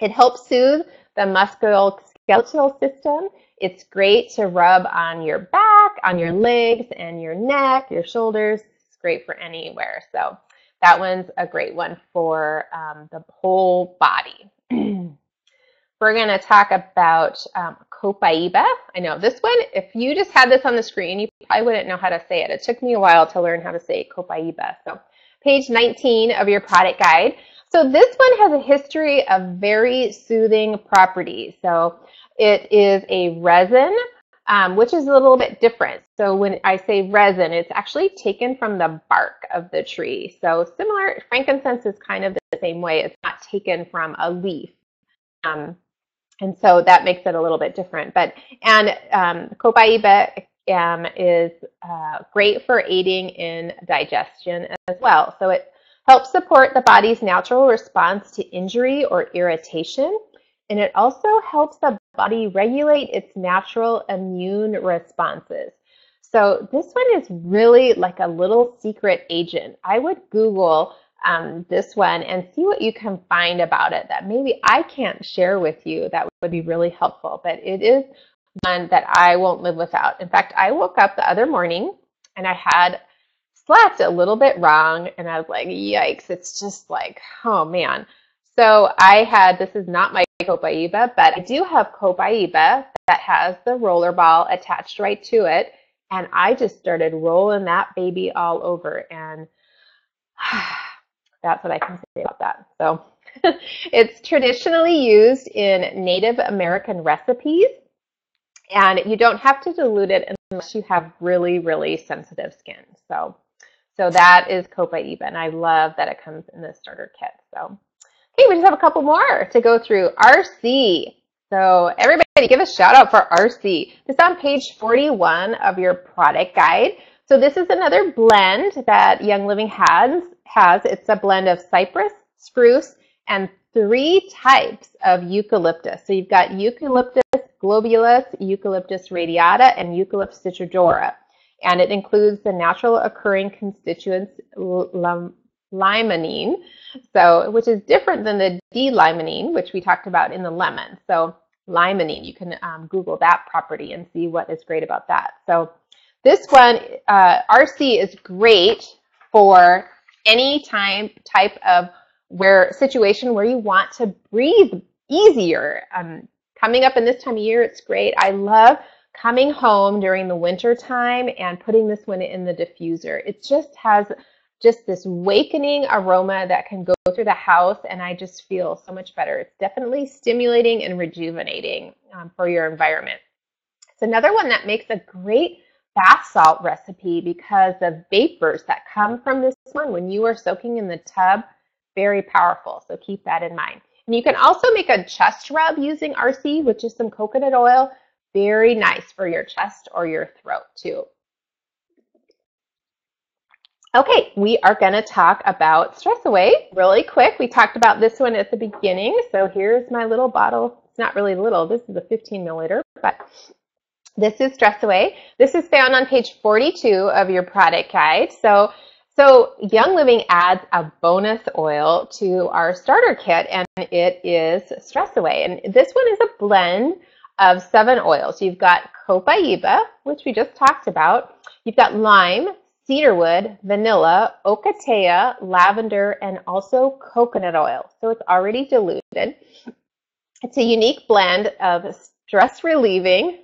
it helps soothe the musculoskeletal system. It's great to rub on your back, on your legs, and your neck, your shoulders. It's great for anywhere. So that one's a great one for um, the whole body. We're going to talk about um, Copaiba. I know this one, if you just had this on the screen, you probably wouldn't know how to say it. It took me a while to learn how to say Copaiba. So page 19 of your product guide. So this one has a history of very soothing properties. So it is a resin, um, which is a little bit different. So when I say resin, it's actually taken from the bark of the tree. So similar, frankincense is kind of the same way. It's not taken from a leaf. Um, and so that makes it a little bit different. But and um, copaiba um, is uh, great for aiding in digestion as well. So it helps support the body's natural response to injury or irritation, and it also helps the body regulate its natural immune responses. So this one is really like a little secret agent. I would Google um, this one and see what you can find about it that maybe I can't share with you that would be really helpful. But it is one that I won't live without. In fact, I woke up the other morning and I had slept a little bit wrong and I was like, yikes, it's just like, oh man. So I had, this is not my Copaiba, but I do have Copaiba that has the roller ball attached right to it. And I just started rolling that baby all over and that's what I can say about that. So it's traditionally used in Native American recipes, and you don't have to dilute it unless you have really, really sensitive skin. So, so that is Copaiba, and I love that it comes in the starter kit. So, okay, we just have a couple more to go through. RC. So everybody give a shout out for RC. This is on page 41 of your product guide. So this is another blend that Young Living has. Has. It's a blend of cypress, spruce, and three types of eucalyptus. So you've got Eucalyptus globulus, Eucalyptus radiata, and Eucalyptus citriodora. And it includes the natural occurring constituents limonene, so which is different than the D-limonene, which we talked about in the lemon. So limonene, you can um, Google that property and see what is great about that. So this one, uh, RC is great for any time type of where situation where you want to breathe easier. Um, coming up in this time of year, it's great. I love coming home during the winter time and putting this one in the diffuser. It just has just this wakening aroma that can go through the house and I just feel so much better. It's definitely stimulating and rejuvenating um, for your environment. It's another one that makes a great bath salt recipe because the vapors that come from this one when you are soaking in the tub, very powerful. So keep that in mind. And you can also make a chest rub using RC, which is some coconut oil. Very nice for your chest or your throat too. Okay, we are going to talk about Stress Away really quick. We talked about this one at the beginning. So here's my little bottle. It's not really little. This is a 15 milliliter, but this is Stress Away. This is found on page 42 of your product guide. So, so Young Living adds a bonus oil to our starter kit, and it is Stress Away. And this one is a blend of seven oils. You've got copaiba, which we just talked about. You've got lime, cedarwood, vanilla, ocotea, lavender, and also coconut oil. So it's already diluted. It's a unique blend of stress relieving,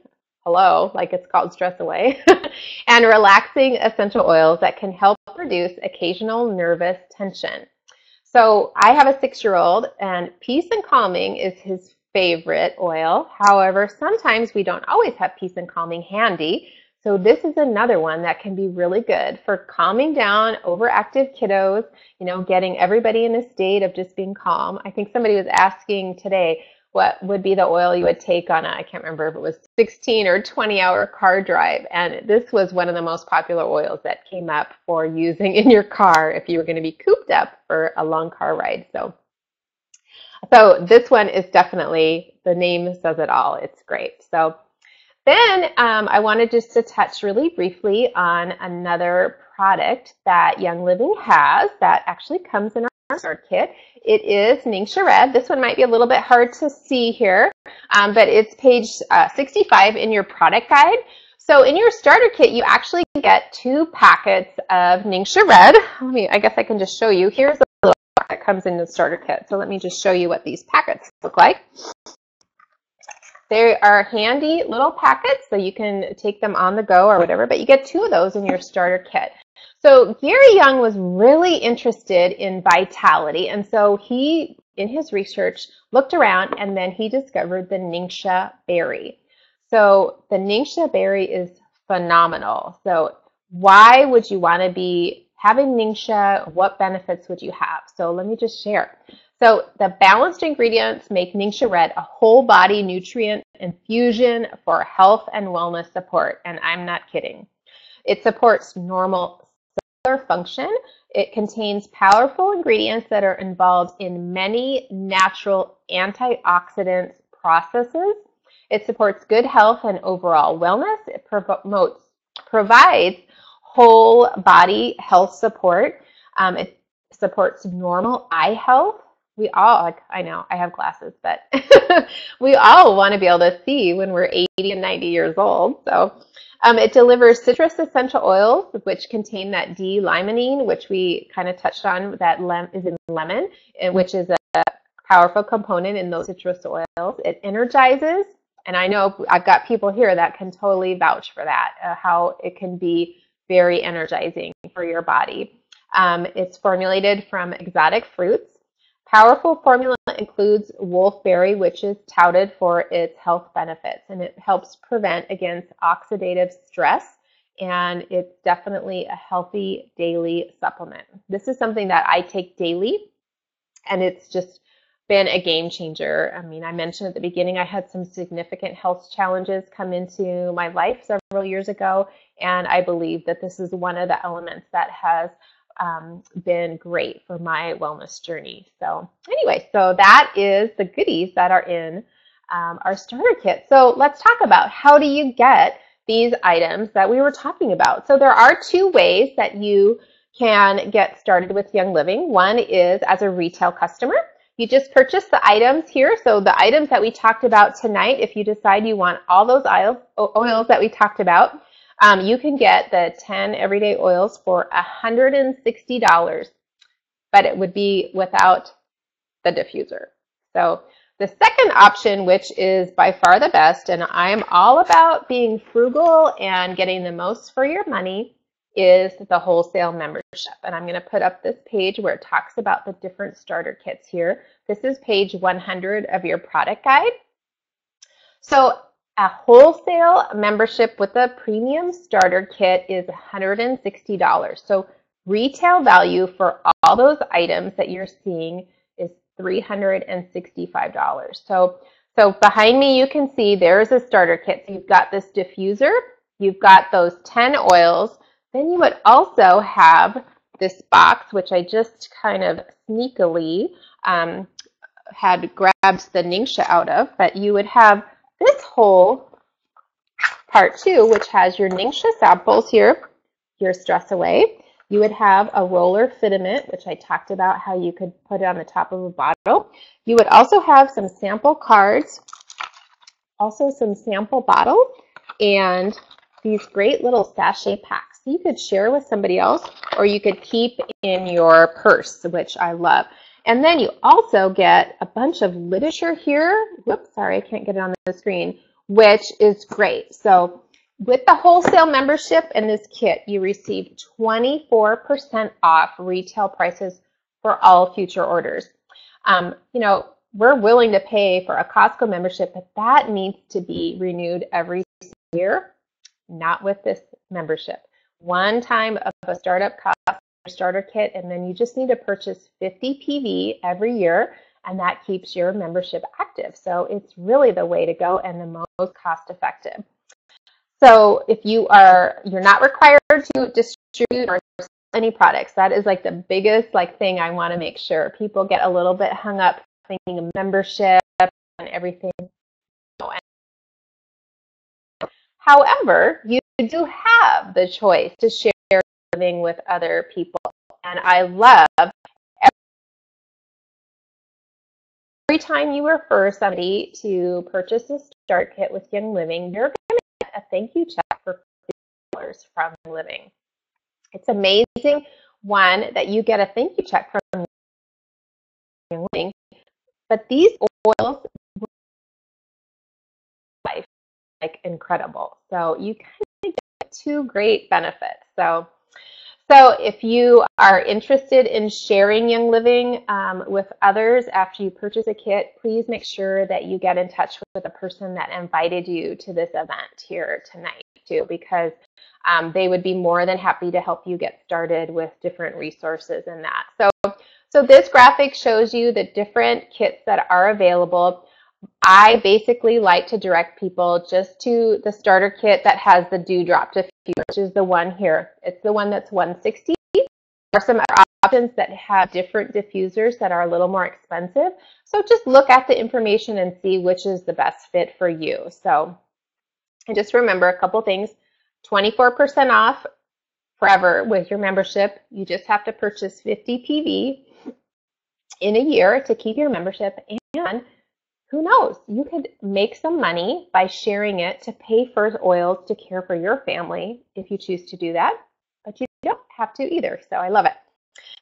hello, like it's called Stress Away, and relaxing essential oils that can help reduce occasional nervous tension. So I have a six year old, and peace and calming is his favorite oil. However, sometimes we don't always have peace and calming handy. So this is another one that can be really good for calming down overactive kiddos, you know, getting everybody in a state of just being calm. I think somebody was asking today, what would be the oil you would take on a, I can't remember if it was 16 or 20 hour car drive. And this was one of the most popular oils that came up for using in your car if you were going to be cooped up for a long car ride. So, so this one is definitely, the name says it all. It's great. So then um, I wanted just to touch really briefly on another product that Young Living has that actually comes in our kit. It is Ningxia Red. This one might be a little bit hard to see here, um, but it's page uh, 65 in your product guide. So in your starter kit, you actually get two packets of Ningxia Red. Let me, I guess I can just show you. Here's the little that comes in the starter kit. So let me just show you what these packets look like. They are handy little packets, so you can take them on the go or whatever, but you get two of those in your starter kit. So Gary Young was really interested in vitality, and so he, in his research, looked around and then he discovered the Ningxia berry. So the Ningxia berry is phenomenal. So why would you want to be having Ningxia? What benefits would you have? So let me just share. So the balanced ingredients make Ningxia Red a whole body nutrient infusion for health and wellness support. And I'm not kidding. It supports normal cellular function. It contains powerful ingredients that are involved in many natural antioxidant processes. It supports good health and overall wellness. It promotes, provides whole body health support. Um, it supports normal eye health we all like i know i have glasses but we all want to be able to see when we're 80 and 90 years old so um, it delivers citrus essential oils which contain that d-limonene which we kind of touched on that lem- is in lemon which is a powerful component in those citrus oils. It energizes and i know i've got people here that can totally vouch for that uh, how it can be very energizing for your body. Um, it's formulated from exotic fruits Powerful formula includes wolfberry, which is touted for its health benefits, and it helps prevent against oxidative stress. And it's definitely a healthy daily supplement. This is something that I take daily, and it's just been a game changer. I mean, I mentioned at the beginning I had some significant health challenges come into my life several years ago, and I believe that this is one of the elements that has um, been great for my wellness journey. So anyway, so that is the goodies that are in um, our starter kit. So let's talk about how do you get these items that we were talking about. So there are two ways that you can get started with Young Living. One is as a retail customer. You just purchase the items here. So the items that we talked about tonight, if you decide you want all those oils that we talked about, um, you can get the 10 everyday oils for $160, but it would be without the diffuser. So the second option, which is by far the best, and I'm all about being frugal and getting the most for your money, is the wholesale membership. And I'm going to put up this page where it talks about the different starter kits here. This is page 100 of your product guide. So a wholesale membership with a premium starter kit is $160. So retail value for all those items that you're seeing is $365. So, so behind me, you can see there's a starter kit. So you've got this diffuser, you've got those 10 oils. Then you would also have this box, which I just kind of sneakily um, had grabbed the Ningxia out of, but you would have whole part two, which has your Ningxia samples here, your stress away. You would have a roller fitment, which I talked about how you could put it on the top of a bottle. You would also have some sample cards, also some sample bottles, and these great little sachet packs. You could share with somebody else, or you could keep in your purse, which I love. And then you also get a bunch of literature here. Whoops, sorry, I can't get it on the screen, which is great. So with the wholesale membership in this kit, you receive 24% off retail prices for all future orders. Um, you know, we're willing to pay for a Costco membership, but that needs to be renewed every year, not with this membership. One time of a startup cost starter kit, and then you just need to purchase 50 PV every year, and that keeps your membership active. So it's really the way to go and the most cost effective. So if you are, you're not required to distribute or sell any products. That is like the biggest like thing I want to make sure people get a little bit hung up thinking of membership and everything. However, you do have the choice to share living with other people. And I love every time you refer somebody to purchase a start kit with Young Living, you're going to get a thank you check for $50 from Young Living. It's amazing, one, that you get a thank you check from Young Living, but these oils life like incredible. So you kind of get two great benefits. So so if you are interested in sharing Young Living um, with others after you purchase a kit, please make sure that you get in touch with the person that invited you to this event here tonight too, because um, they would be more than happy to help you get started with different resources in that. So, so this graphic shows you the different kits that are available. I basically like to direct people just to the starter kit that has the dewdrop diffuser, which is the one here. It's the one that's 160. There are some options that have different diffusers that are a little more expensive. So just look at the information and see which is the best fit for you. So and just remember a couple things. 24% off forever with your membership. You just have to purchase 50 PV in a year to keep your membership and who knows, you could make some money by sharing it to pay for oils to care for your family if you choose to do that, but you don't have to either. So I love it.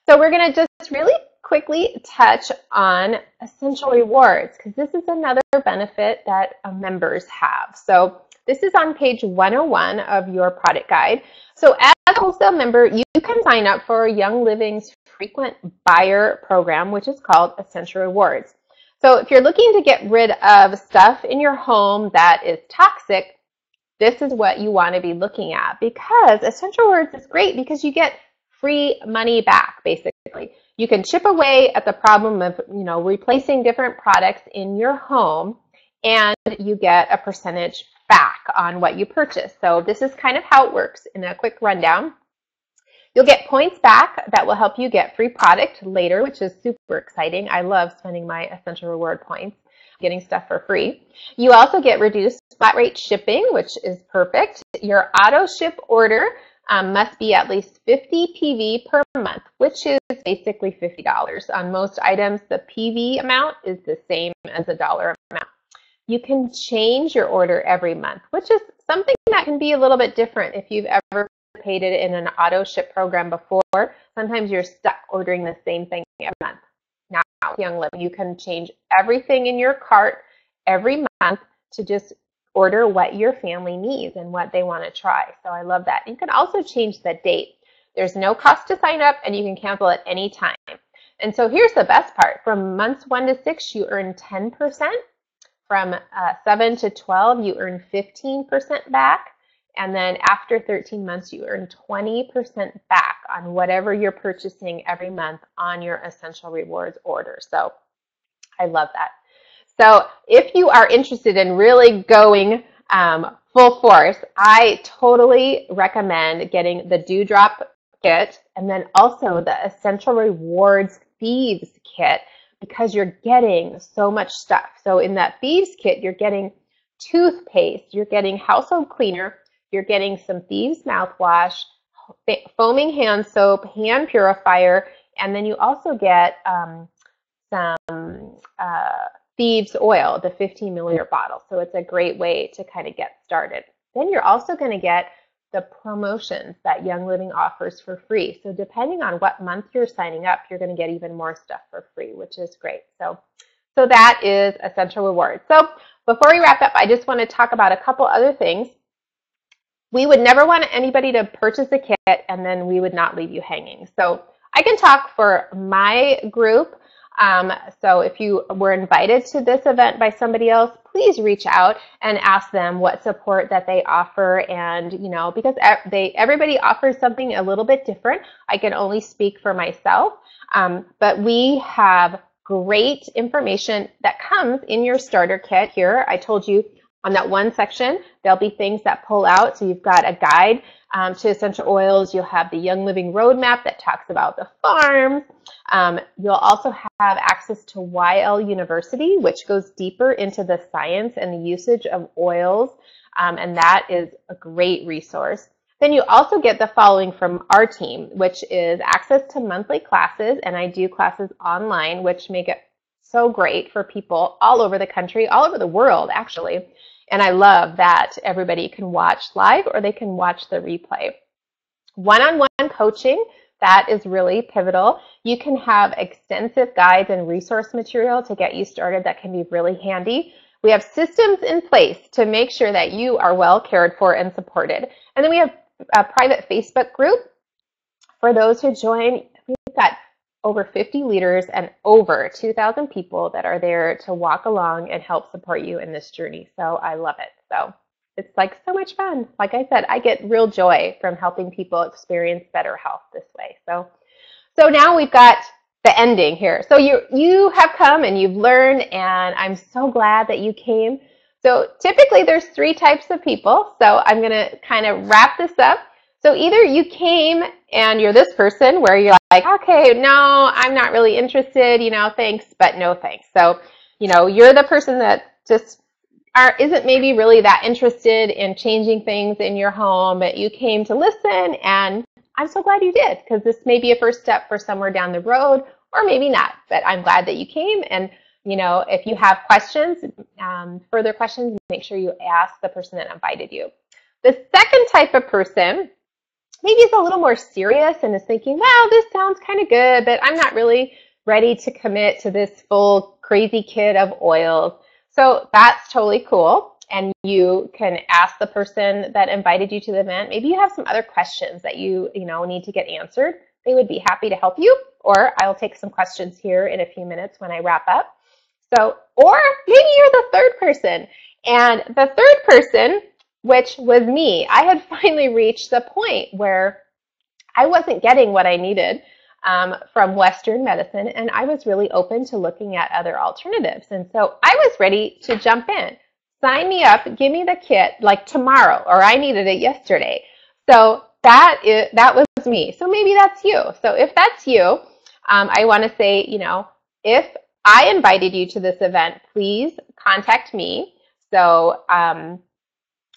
So we're going to just really quickly touch on essential rewards because this is another benefit that uh, members have. So this is on page 101 of your product guide. So as a wholesale member, you can sign up for Young Living's frequent buyer program, which is called Essential Rewards. So if you're looking to get rid of stuff in your home that is toxic, this is what you want to be looking at because Essential Rewards is great because you get free money back, basically. You can chip away at the problem of, you know, replacing different products in your home and you get a percentage back on what you purchase. So this is kind of how it works in a quick rundown. You'll get points back that will help you get free product later, which is super exciting. I love spending my essential reward points getting stuff for free. You also get reduced flat rate shipping, which is perfect. Your auto ship order um, must be at least 50 PV per month, which is basically $50. On most items, the PV amount is the same as a dollar amount. You can change your order every month, which is something that can be a little bit different if you've ever participated in an auto ship program before, sometimes you're stuck ordering the same thing every month. Now, Young Living, you can change everything in your cart every month to just order what your family needs and what they want to try. So I love that. You can also change the date. There's no cost to sign up and you can cancel at any time. And so here's the best part. From months 1 to 6, you earn 10%. From uh, 7 to 12, you earn 15% back. And then after 13 months, you earn 20% back on whatever you're purchasing every month on your Essential Rewards order. So I love that. So if you are interested in really going um, full force, I totally recommend getting the Dewdrop kit and then also the Essential Rewards Thieves kit because you're getting so much stuff. So in that Thieves kit, you're getting toothpaste, you're getting household cleaner, you're getting some Thieves mouthwash, foaming hand soap, hand purifier, and then you also get um, some uh, Thieves oil, the 15 milliliter bottle. So it's a great way to kind of get started. Then you're also going to get the promotions that Young Living offers for free. So depending on what month you're signing up, you're going to get even more stuff for free, which is great. So, so that is Essential Rewards. So before we wrap up, I just want to talk about a couple other things we would never want anybody to purchase a kit and then we would not leave you hanging. So I can talk for my group. Um, so if you were invited to this event by somebody else, please reach out and ask them what support that they offer. And, you know, because they, everybody offers something a little bit different. I can only speak for myself. Um, but we have great information that comes in your starter kit here. I told you on that one section, there'll be things that pull out. So you've got a guide um, to essential oils. You'll have the Young Living Roadmap that talks about the farms. Um, you'll also have access to YL University, which goes deeper into the science and the usage of oils. Um, and that is a great resource. Then you also get the following from our team, which is access to monthly classes. And I do classes online, which make it so great for people all over the country, all over the world, actually. And I love that everybody can watch live or they can watch the replay. One-on-one coaching, that is really pivotal. You can have extensive guides and resource material to get you started that can be really handy. We have systems in place to make sure that you are well cared for and supported. And then we have a private Facebook group for those who join. We've got over 50 leaders and over 2,000 people that are there to walk along and help support you in this journey. So I love it. So it's like so much fun. Like I said, I get real joy from helping people experience better health this way. So, so now we've got the ending here. So you you have come and you've learned, and I'm so glad that you came. So typically there's three types of people. So I'm gonna kind of wrap this up. So either you came and you're this person where you're like, okay, no, I'm not really interested, you know, thanks, but no thanks. So, you know, you're the person that just are, isn't maybe really that interested in changing things in your home, but you came to listen and I'm so glad you did because this may be a first step for somewhere down the road or maybe not, but I'm glad that you came and you know, if you have questions, um, further questions, make sure you ask the person that invited you. The second type of person maybe is a little more serious and is thinking, wow, this sounds kind of good, but I'm not really ready to commit to this full crazy kit of oils. So that's totally cool. And you can ask the person that invited you to the event. Maybe you have some other questions that you, you know, need to get answered. They would be happy to help you, or I'll take some questions here in a few minutes when I wrap up. So, or maybe you're the third person. And the third person which was me. I had finally reached the point where I wasn't getting what I needed um, from Western medicine, and I was really open to looking at other alternatives. And so I was ready to jump in. Sign me up, give me the kit like tomorrow, or I needed it yesterday. So that is that was me. So maybe that's you. So if that's you, um, I want to say, you know, if I invited you to this event, please contact me. So um,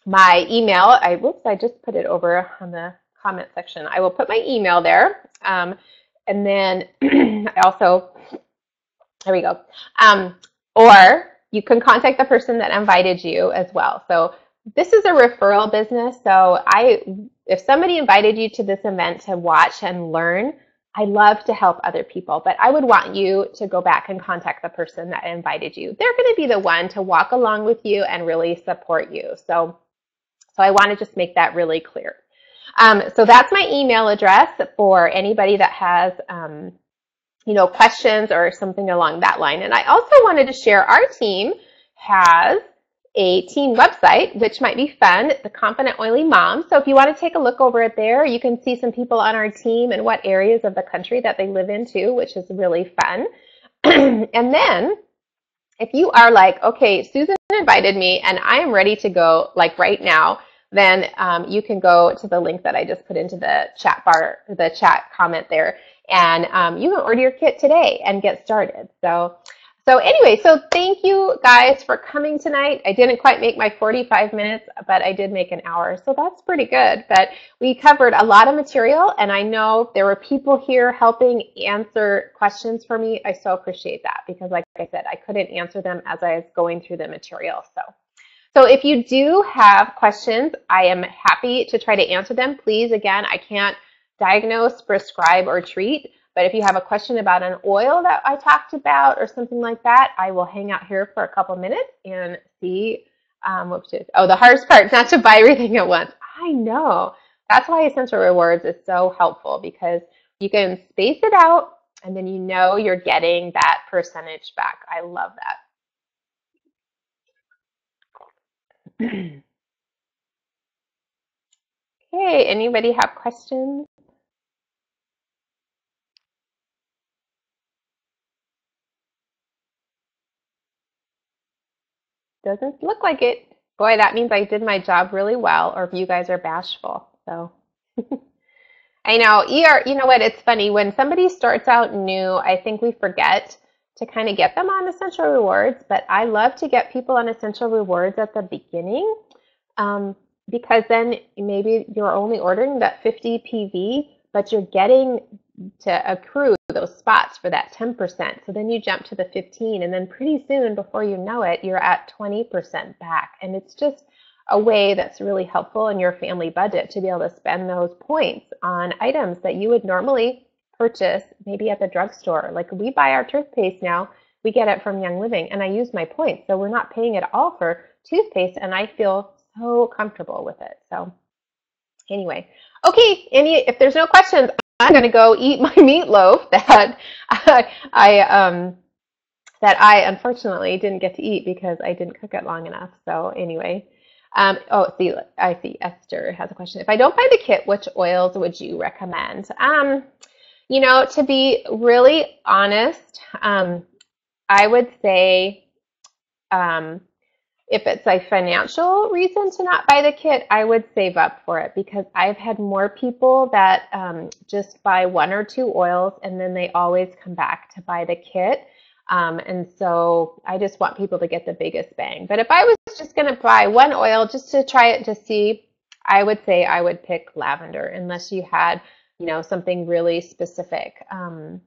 my email, I whoops, I just put it over on the comment section. I will put my email there. Um, and then I also, there we go. Um, or you can contact the person that invited you as well. So this is a referral business. So I, if somebody invited you to this event to watch and learn, I love to help other people, but I would want you to go back and contact the person that invited you. They're going to be the one to walk along with you and really support you. So so I want to just make that really clear. Um, so that's my email address for anybody that has, um, you know, questions or something along that line. And I also wanted to share our team has a team website, which might be fun, the Confident Oily Mom. So if you want to take a look over it there, you can see some people on our team and what areas of the country that they live in too, which is really fun. and then if you are like, okay, Susan invited me and I am ready to go like right now, then um, you can go to the link that I just put into the chat bar, the chat comment there, and um, you can order your kit today and get started. So, so anyway, so thank you guys for coming tonight. I didn't quite make my 45 minutes, but I did make an hour, so that's pretty good. But we covered a lot of material, and I know there were people here helping answer questions for me. I so appreciate that because, like I said, I couldn't answer them as I was going through the material. So. So if you do have questions, I am happy to try to answer them. Please, again, I can't diagnose, prescribe, or treat. But if you have a question about an oil that I talked about or something like that, I will hang out here for a couple minutes and see um, to, oh, the hardest part is not to buy everything at once. I know. That's why Essential Rewards is so helpful because you can space it out and then you know you're getting that percentage back. I love that. okay, anybody have questions? Doesn't look like it. Boy, that means I did my job really well, or if you guys are bashful. So I know, ER, you know what? It's funny when somebody starts out new, I think we forget to kind of get them on essential rewards, but I love to get people on essential rewards at the beginning um, because then maybe you're only ordering that 50 PV, but you're getting to accrue those spots for that 10%. So then you jump to the 15 and then pretty soon before you know it, you're at 20% back. And it's just a way that's really helpful in your family budget to be able to spend those points on items that you would normally purchase maybe at the drugstore. Like we buy our toothpaste now, we get it from Young Living and I use my points. So we're not paying at all for toothpaste and I feel so comfortable with it. So anyway, okay, any if there's no questions, I'm going to go eat my meatloaf that I, I um that I unfortunately didn't get to eat because I didn't cook it long enough. So anyway, um, oh, see, I see Esther has a question. If I don't buy the kit, which oils would you recommend? Um, you know, to be really honest, um, I would say um, if it's a financial reason to not buy the kit, I would save up for it because I've had more people that um, just buy one or two oils and then they always come back to buy the kit. Um, and so I just want people to get the biggest bang. But if I was just going to buy one oil just to try it to see, I would say I would pick lavender unless you had, you know, something really specific um,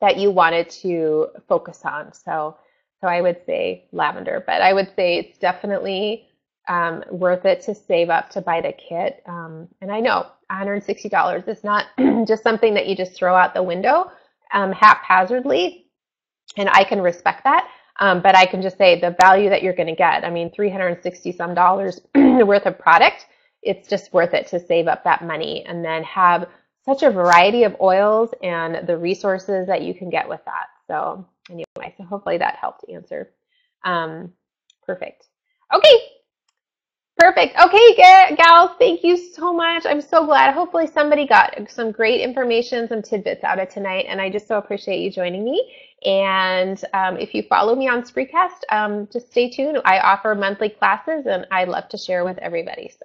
that you wanted to focus on. So so I would say lavender, but I would say it's definitely um, worth it to save up to buy the kit. Um, and I know $160 is not just something that you just throw out the window um, haphazardly, and I can respect that. Um, but I can just say the value that you're going to get. I mean, 360 some dollars worth of product. It's just worth it to save up that money and then have such a variety of oils and the resources that you can get with that. So anyway, so hopefully that helped answer. Um, perfect. Okay. Perfect. Okay, gals, thank you so much. I'm so glad. Hopefully somebody got some great information, some tidbits out of tonight, and I just so appreciate you joining me. And um, if you follow me on Spreecast, um, just stay tuned. I offer monthly classes, and I love to share with everybody. So